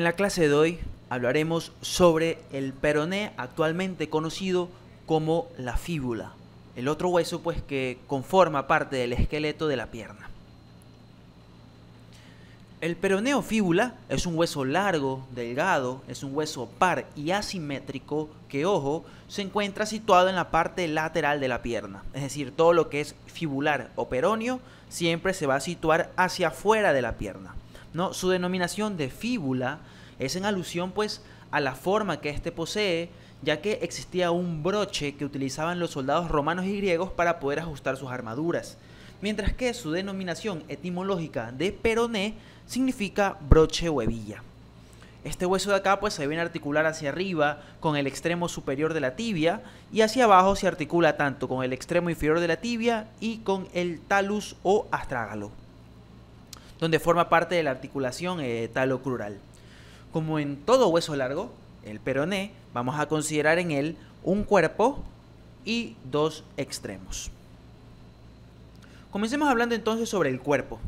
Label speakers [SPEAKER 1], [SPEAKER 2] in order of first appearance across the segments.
[SPEAKER 1] En la clase de hoy hablaremos sobre el peroné actualmente conocido como la fíbula, el otro hueso pues que conforma parte del esqueleto de la pierna. El peroné o fíbula es un hueso largo, delgado, es un hueso par y asimétrico que, ojo, se encuentra situado en la parte lateral de la pierna. Es decir, todo lo que es fibular o peroneo siempre se va a situar hacia afuera de la pierna. ¿no? Su denominación de fíbula es en alusión pues a la forma que éste posee, ya que existía un broche que utilizaban los soldados romanos y griegos para poder ajustar sus armaduras, mientras que su denominación etimológica de peroné significa broche o hebilla. Este hueso de acá pues se viene a articular hacia arriba con el extremo superior de la tibia y hacia abajo se articula tanto con el extremo inferior de la tibia y con el talus o astrágalo, donde forma parte de la articulación eh, talocrural. Como en todo hueso largo, el peroné, vamos a considerar en él un cuerpo y dos extremos. Comencemos hablando entonces sobre el cuerpo.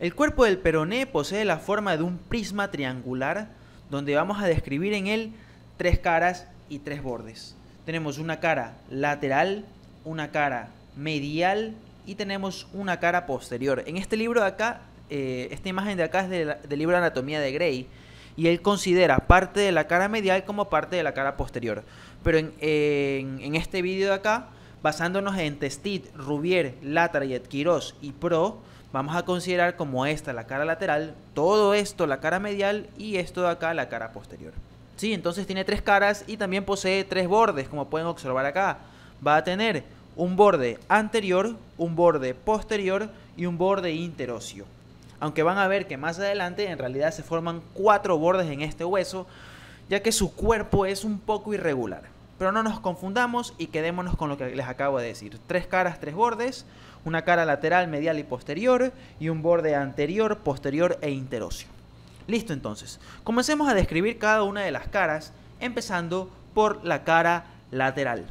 [SPEAKER 1] El cuerpo del peroné posee la forma de un prisma triangular donde vamos a describir en él tres caras y tres bordes. Tenemos una cara lateral, una cara medial y tenemos una cara posterior. En este libro de acá, eh, esta imagen de acá es del libro Anatomía de Gray y él considera parte de la cara medial como parte de la cara posterior. Pero en, este vídeo de acá, basándonos en Testit, Rubier, Latayet, Quirós y Pro, vamos a considerar como esta la cara lateral, todo esto la cara medial y esto de acá la cara posterior. Sí, entonces tiene tres caras y también posee tres bordes, como pueden observar acá. Va a tener un borde anterior, un borde posterior y un borde interóseo. Aunque van a ver que más adelante en realidad se forman cuatro bordes en este hueso, ya que su cuerpo es un poco irregular. Pero no nos confundamos y quedémonos con lo que les acabo de decir. Tres caras, tres bordes, una cara lateral, medial y posterior y un borde anterior, posterior e interóseo. Listo entonces. Comencemos a describir cada una de las caras, empezando por la cara lateral.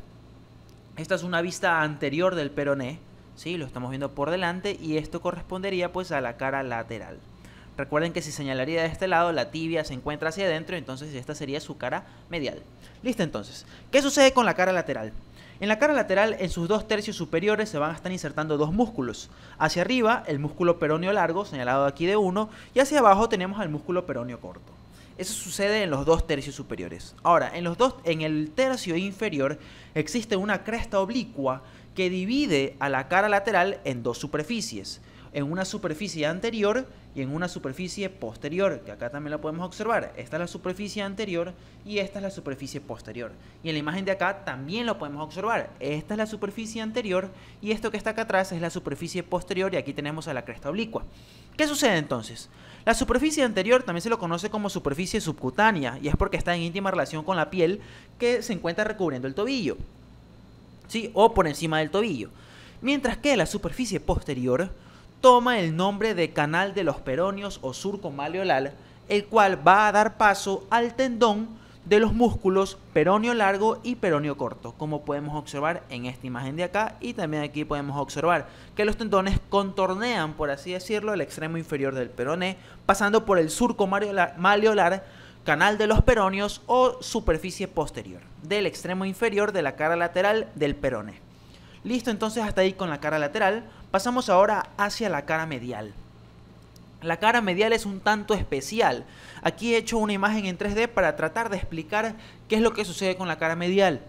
[SPEAKER 1] Esta es una vista anterior del peroné, Lo estamos viendo por delante y esto correspondería pues a la cara lateral. Recuerden que si señalaría de este lado, la tibia se encuentra hacia adentro, entonces esta sería su cara medial. Listo entonces. ¿Qué sucede con la cara lateral? En la cara lateral, en sus dos tercios superiores, se van a estar insertando dos músculos. Hacia arriba, el músculo peroneo largo, señalado aquí de uno, y hacia abajo tenemos el músculo peroneo corto. Eso sucede en los dos tercios superiores. Ahora, en, los dos, en el tercio inferior existe una cresta oblicua que divide a la cara lateral en dos superficies. En una superficie anterior y en una superficie posterior, que acá también la podemos observar. Esta es la superficie anterior y esta es la superficie posterior. Y en la imagen de acá también lo podemos observar. Esta es la superficie anterior y esto que está acá atrás es la superficie posterior y aquí tenemos a la cresta oblicua. ¿Qué sucede entonces? La superficie anterior también se lo conoce como superficie subcutánea y es porque está en íntima relación con la piel que se encuentra recubriendo el tobillo. O por encima del tobillo. Mientras que la superficie posterior toma el nombre de canal de los peroneos o surco malleolar, el cual va a dar paso al tendón de los músculos peroneo largo y peroneo corto, como podemos observar en esta imagen de acá y también aquí podemos observar que los tendones contornean, por así decirlo, el extremo inferior del peroné, pasando por el surco malleolar canal de los peroneos o superficie posterior del extremo inferior de la cara lateral del peroné. Listo entonces hasta ahí con la cara lateral, pasamos ahora hacia la cara medial. La cara medial es un tanto especial. Aquí he hecho una imagen en 3D para tratar de explicar qué es lo que sucede con la cara medial.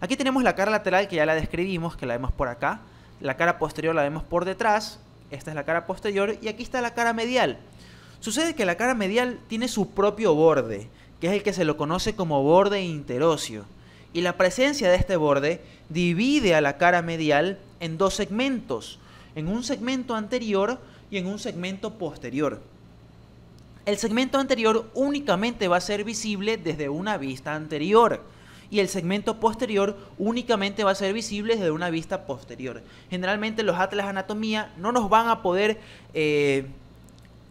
[SPEAKER 1] Aquí tenemos la cara lateral que ya la describimos, que la vemos por acá. La cara posterior la vemos por detrás. Esta es la cara posterior y aquí está la cara medial. Sucede que la cara medial tiene su propio borde, que es el que se lo conoce como borde interóseo. Y la presencia de este borde divide a la cara medial en dos segmentos, en un segmento anterior y en un segmento posterior. El segmento anterior únicamente va a ser visible desde una vista anterior y el segmento posterior únicamente va a ser visible desde una vista posterior. Generalmente los atlas de anatomía no nos van a poder eh,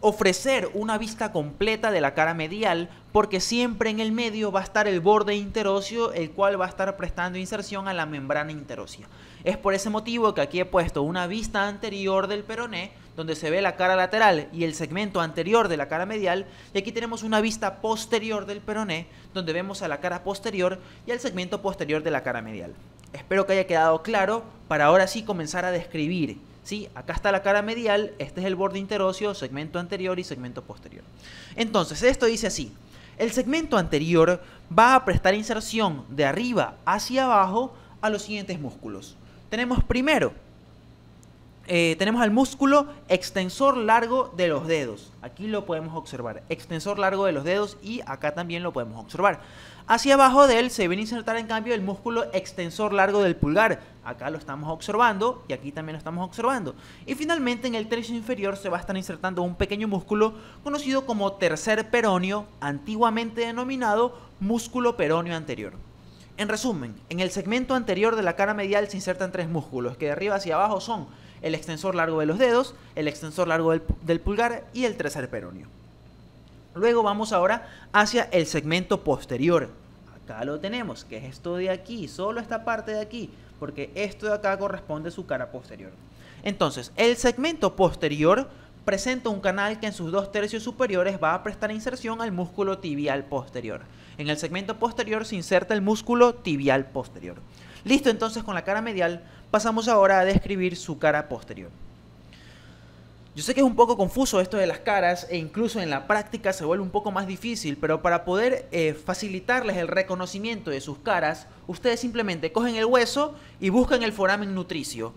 [SPEAKER 1] ofrecer una vista completa de la cara medial porque siempre en el medio va a estar el borde interóseo el cual va a estar prestando inserción a la membrana interósea. Es por ese motivo que aquí he puesto una vista anterior del peroné donde se ve la cara lateral y el segmento anterior de la cara medial y aquí tenemos una vista posterior del peroné donde vemos a la cara posterior y el segmento posterior de la cara medial. Espero que haya quedado claro para ahora sí comenzar a describir. ¿Sí? Acá está la cara medial, este es el borde interóseo, segmento anterior y segmento posterior. Entonces, esto dice así. El segmento anterior va a prestar inserción de arriba hacia abajo a los siguientes músculos. Tenemos primero, eh, tenemos al músculo extensor largo de los dedos. Aquí lo podemos observar. Extensor largo de los dedos y acá también lo podemos observar. Hacia abajo de él se viene a insertar en cambio el músculo extensor largo del pulgar. Acá lo estamos observando y aquí también lo estamos observando. Y finalmente en el tercio inferior se va a estar insertando un pequeño músculo conocido como tercer peroneo, antiguamente denominado músculo peroneo anterior. En resumen, en el segmento anterior de la cara medial se insertan tres músculos que de arriba hacia abajo son el extensor largo de los dedos, el extensor largo del, pulgar y el tercer peroneo. Luego vamos ahora hacia el segmento posterior. Acá lo tenemos, que es esto de aquí, solo esta parte de aquí, porque esto de acá corresponde a su cara posterior. Entonces, el segmento posterior presenta un canal que en sus dos tercios superiores va a prestar inserción al músculo tibial posterior. En el segmento posterior se inserta el músculo tibial posterior. Listo entonces con la cara medial, pasamos ahora a describir su cara posterior. Yo sé que es un poco confuso esto de las caras e incluso en la práctica se vuelve un poco más difícil, pero para poder eh, facilitarles el reconocimiento de sus caras, ustedes simplemente cogen el hueso y buscan el foramen nutricio.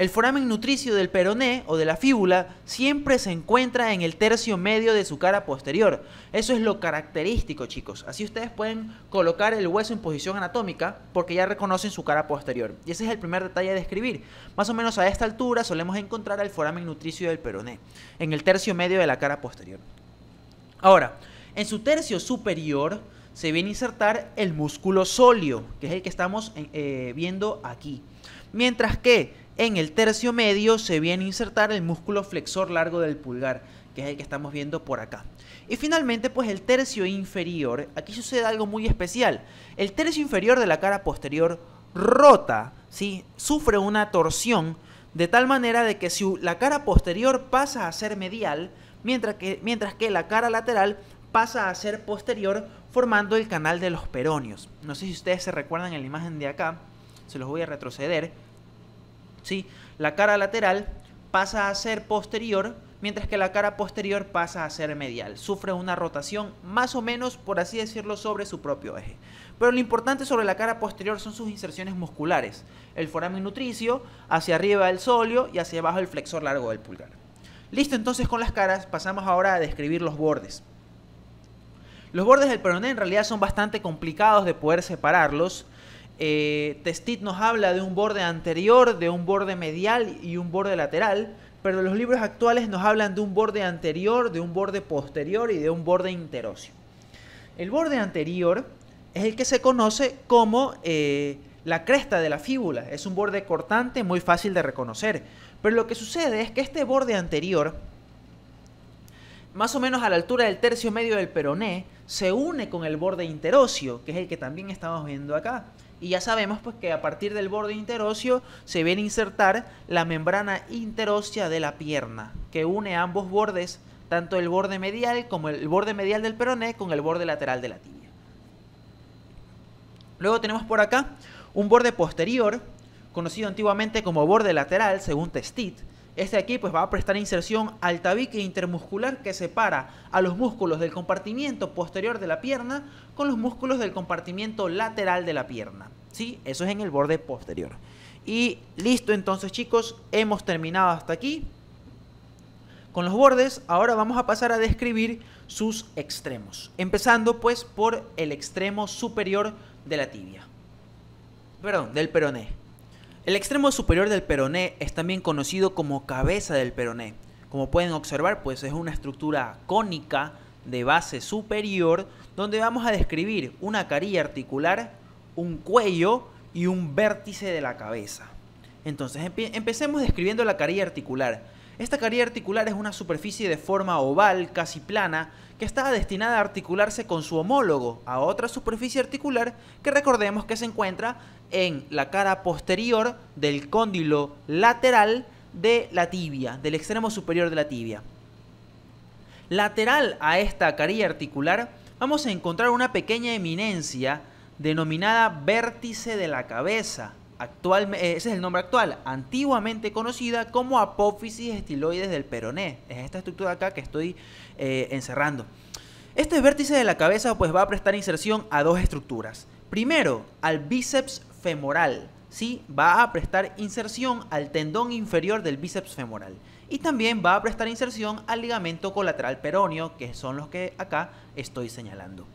[SPEAKER 1] El foramen nutricio del peroné o de la fíbula siempre se encuentra en el tercio medio de su cara posterior. Eso es lo característico, chicos. Así ustedes pueden colocar el hueso en posición anatómica porque ya reconocen su cara posterior. Y ese es el primer detalle de describir. Más o menos a esta altura solemos encontrar el foramen nutricio del peroné, en el tercio medio de la cara posterior. Ahora, en su tercio superior se viene a insertar el músculo sóleo, que es el que estamos eh, viendo aquí. Mientras que en el tercio medio se viene a insertar el músculo flexor largo del pulgar, que es el que estamos viendo por acá. Y finalmente, pues el tercio inferior, aquí sucede algo muy especial. El tercio inferior de la cara posterior rota, ¿sí? sufre una torsión de tal manera de que si la cara posterior pasa a ser medial, mientras que, mientras que la cara lateral pasa a ser posterior, formando el canal de los peronios. No sé si ustedes se recuerdan en la imagen de acá, se los voy a retroceder. ¿Sí? La cara lateral pasa a ser posterior, mientras que la cara posterior pasa a ser medial. Sufre una rotación más o menos, por así decirlo, sobre su propio eje. Pero lo importante sobre la cara posterior son sus inserciones musculares. El foramen nutricio, hacia arriba el sóleo y hacia abajo el flexor largo del pulgar. Listo entonces con las caras, pasamos ahora a describir los bordes. Los bordes del peroné en realidad son bastante complicados de poder separarlos. Eh, Testit nos habla de un borde anterior, de un borde medial y un borde lateral, pero los libros actuales nos hablan de un borde anterior, de un borde posterior y de un borde interóseo. El borde anterior es el que se conoce como eh, la cresta de la fíbula. Es un borde cortante muy fácil de reconocer. Pero lo que sucede es que este borde anterior, más o menos a la altura del tercio medio del peroné, se une con el borde interóseo, que es el que también estamos viendo acá. Y ya sabemos pues que a partir del borde interóseo se viene a insertar la membrana interósea de la pierna, que une ambos bordes, tanto el borde medial como el borde medial del peroné con el borde lateral de la tibia. Luego tenemos por acá un borde posterior, conocido antiguamente como borde lateral según Testit, este aquí pues va a prestar inserción al tabique intermuscular que separa a los músculos del compartimiento posterior de la pierna con los músculos del compartimiento lateral de la pierna. ¿Sí? Eso es en el borde posterior. Y listo entonces chicos, hemos terminado hasta aquí. Con los bordes, ahora vamos a pasar a describir sus extremos. Empezando pues por el extremo superior de la tibia. Perdón, del peroné. El extremo superior del peroné es también conocido como cabeza del peroné. Como pueden observar, pues es una estructura cónica de base superior donde vamos a describir una carilla articular, un cuello y un vértice de la cabeza. Entonces empecemos describiendo la carilla articular. Esta carilla articular es una superficie de forma oval, casi plana, que está destinada a articularse con su homólogo a otra superficie articular que recordemos que se encuentra en la cara posterior del cóndilo lateral de la tibia, del extremo superior de la tibia. Lateral a esta carilla articular vamos a encontrar una pequeña eminencia denominada vértice de la cabeza. Actualmente, ese es el nombre actual, antiguamente conocida como apófisis estiloides del peroné. Es esta estructura acá que estoy eh, encerrando. Este vértice de la cabeza pues va a prestar inserción a dos estructuras. Primero, al bíceps femoral, ¿sí? va a prestar inserción al tendón inferior del bíceps femoral. Y también va a prestar inserción al ligamento colateral peroneo, que son los que acá estoy señalando.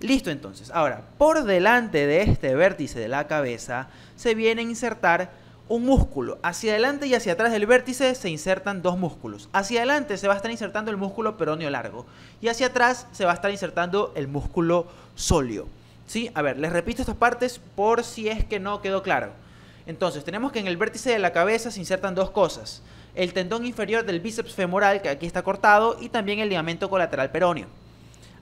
[SPEAKER 1] Listo entonces. Ahora, por delante de este vértice de la cabeza se viene a insertar un músculo. Hacia adelante y hacia atrás del vértice se insertan dos músculos. Hacia adelante se va a estar insertando el músculo peroneo largo y hacia atrás se va a estar insertando el músculo sóleo. ¿Sí? A ver, les repito estas partes por si es que no quedó claro. Entonces, tenemos que en el vértice de la cabeza se insertan dos cosas. El tendón inferior del bíceps femoral, que aquí está cortado, y también el ligamento colateral peroneo.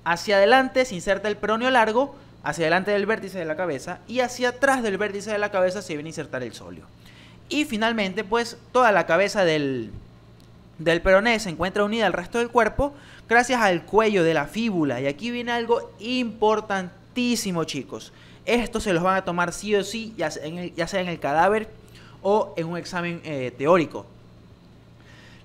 [SPEAKER 1] Hacia adelante se inserta el peroneo largo, hacia adelante del vértice de la cabeza, y hacia atrás del vértice de la cabeza se viene a insertar el sóleo. Y finalmente, pues, toda la cabeza del, del peroné se encuentra unida al resto del cuerpo gracias al cuello de la fíbula. Y aquí viene algo importantísimo, chicos. Esto se los van a tomar sí o sí, ya sea en el, ya sea en el cadáver o en un examen eh, teórico.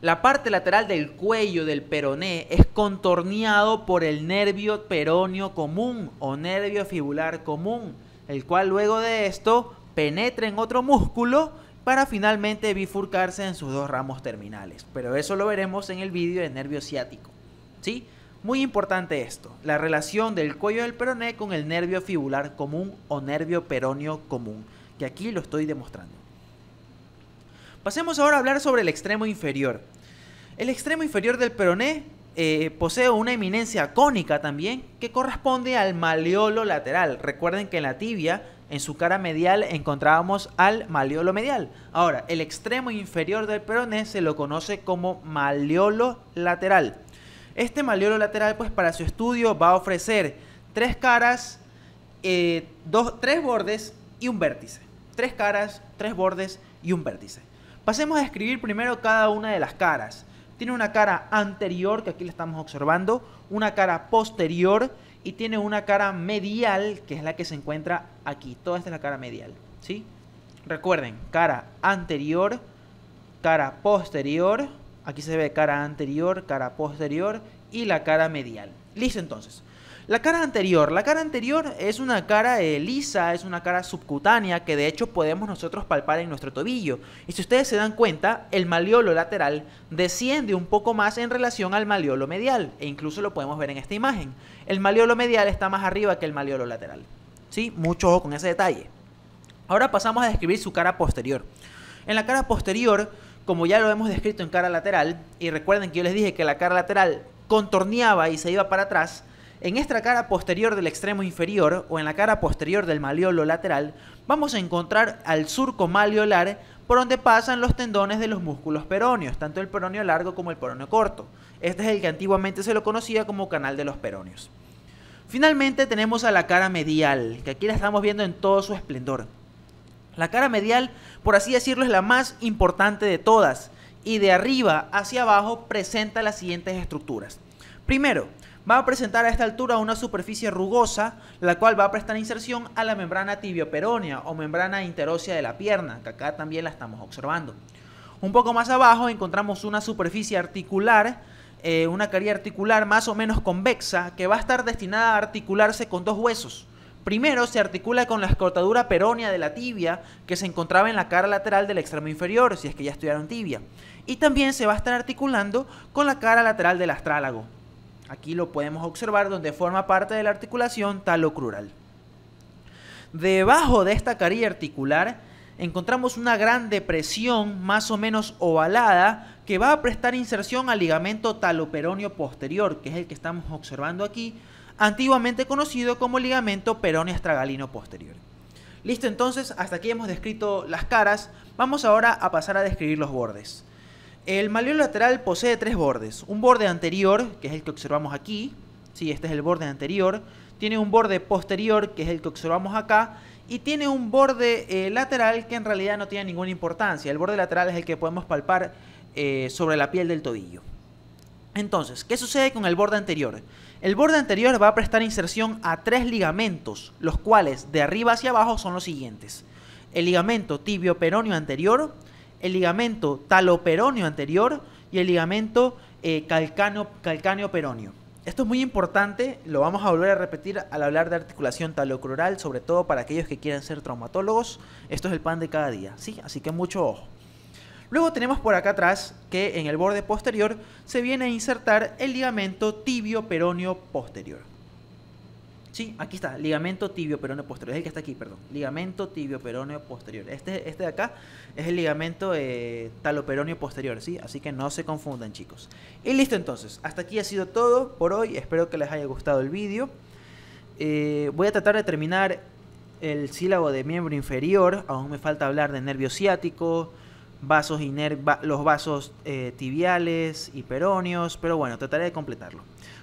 [SPEAKER 1] La parte lateral del cuello del peroné es contorneado por el nervio peroneo común o nervio fibular común, el cual luego de esto penetra en otro músculo para finalmente bifurcarse en sus dos ramos terminales. Pero eso lo veremos en el vídeo de nervio ciático. ¿Sí? Muy importante esto, la relación del cuello del peroné con el nervio fibular común o nervio peroneo común, que aquí lo estoy demostrando. Pasemos ahora a hablar sobre el extremo inferior. El extremo inferior del peroné eh, posee una eminencia cónica también que corresponde al maleolo lateral. Recuerden que en la tibia, en su cara medial, encontrábamos al maleolo medial. Ahora, el extremo inferior del peroné se lo conoce como maleolo lateral. Este maleolo lateral, pues para su estudio va a ofrecer tres caras, eh, dos, tres bordes y un vértice. Tres caras, tres bordes y un vértice. Pasemos a escribir primero cada una de las caras. Tiene una cara anterior, que aquí la estamos observando, una cara posterior y tiene una cara medial, que es la que se encuentra aquí. Toda esta es la cara medial, ¿sí? Recuerden, cara anterior, cara posterior, Aquí se ve cara anterior, cara posterior y la cara medial. Listo entonces. La cara anterior. La cara anterior es una cara eh, lisa, es una cara subcutánea que de hecho podemos nosotros palpar en nuestro tobillo. Y si ustedes se dan cuenta, el maleolo lateral desciende un poco más en relación al maleolo medial. E incluso lo podemos ver en esta imagen. El maleolo medial está más arriba que el maleolo lateral. ¿Sí? Mucho ojo con ese detalle. Ahora pasamos a describir su cara posterior. En la cara posterior como ya lo hemos descrito en cara lateral, y recuerden que yo les dije que la cara lateral contorneaba y se iba para atrás, en esta cara posterior del extremo inferior o en la cara posterior del maleolo lateral, vamos a encontrar al surco maleolar por donde pasan los tendones de los músculos peroneos, tanto el peroneo largo como el peroneo corto. Este es el que antiguamente se lo conocía como canal de los peroneos. Finalmente tenemos a la cara medial, que aquí la estamos viendo en todo su esplendor. La cara medial, por así decirlo, es la más importante de todas y de arriba hacia abajo presenta las siguientes estructuras. Primero, va a presentar a esta altura una superficie rugosa, la cual va a prestar inserción a la membrana tibioperónea o membrana interósea de la pierna, que acá también la estamos observando. Un poco más abajo encontramos una superficie articular, eh, una caría articular más o menos convexa, que va a estar destinada a articularse con dos huesos, Primero se articula con la escotadura perónea de la tibia que se encontraba en la cara lateral del extremo inferior, si es que ya estudiaron tibia. Y también se va a estar articulando con la cara lateral del astrálago. Aquí lo podemos observar donde forma parte de la articulación talocrural. Debajo de esta carilla articular encontramos una gran depresión más o menos ovalada que va a prestar inserción al ligamento taloperoneo posterior, que es el que estamos observando aquí, antiguamente conocido como ligamento peroneo estragalino posterior. Listo, entonces, hasta aquí hemos descrito las caras. Vamos ahora a pasar a describir los bordes. El malleolo lateral posee tres bordes. Un borde anterior, que es el que observamos aquí. Sí, este es el borde anterior. Tiene un borde posterior, que es el que observamos acá. Y tiene un borde eh, lateral que en realidad no tiene ninguna importancia. El borde lateral es el que podemos palpar eh, sobre la piel del tobillo. Entonces, ¿qué sucede con el borde anterior? El borde anterior va a prestar inserción a tres ligamentos, los cuales de arriba hacia abajo son los siguientes. El ligamento tibio-peroneo anterior, el ligamento taloperoneo anterior y el ligamento eh, calcáneo-peroneo. Esto es muy importante, lo vamos a volver a repetir al hablar de articulación talocrural, sobre todo para aquellos que quieran ser traumatólogos. Esto es el pan de cada día, ¿sí? Así que mucho ojo. Luego tenemos por acá atrás que en el borde posterior se viene a insertar el ligamento tibio peroneo posterior. Sí, aquí está, ligamento tibio peroneo posterior, es el que está aquí, perdón. Ligamento tibio peroneo posterior. Este, este de acá es el ligamento eh, taloperoneo posterior, ¿sí? Así que no se confundan, chicos. Y listo entonces, hasta aquí ha sido todo por hoy. Espero que les haya gustado el vídeo. Eh, voy a tratar de terminar el sílabo de miembro inferior. Aún me falta hablar de nervio ciático, vasos los vasos eh, tibiales y peroneos, pero bueno, trataré de completarlo.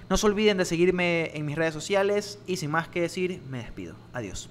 [SPEAKER 1] No se olviden de seguirme en mis redes sociales y sin más que decir, me despido. Adiós.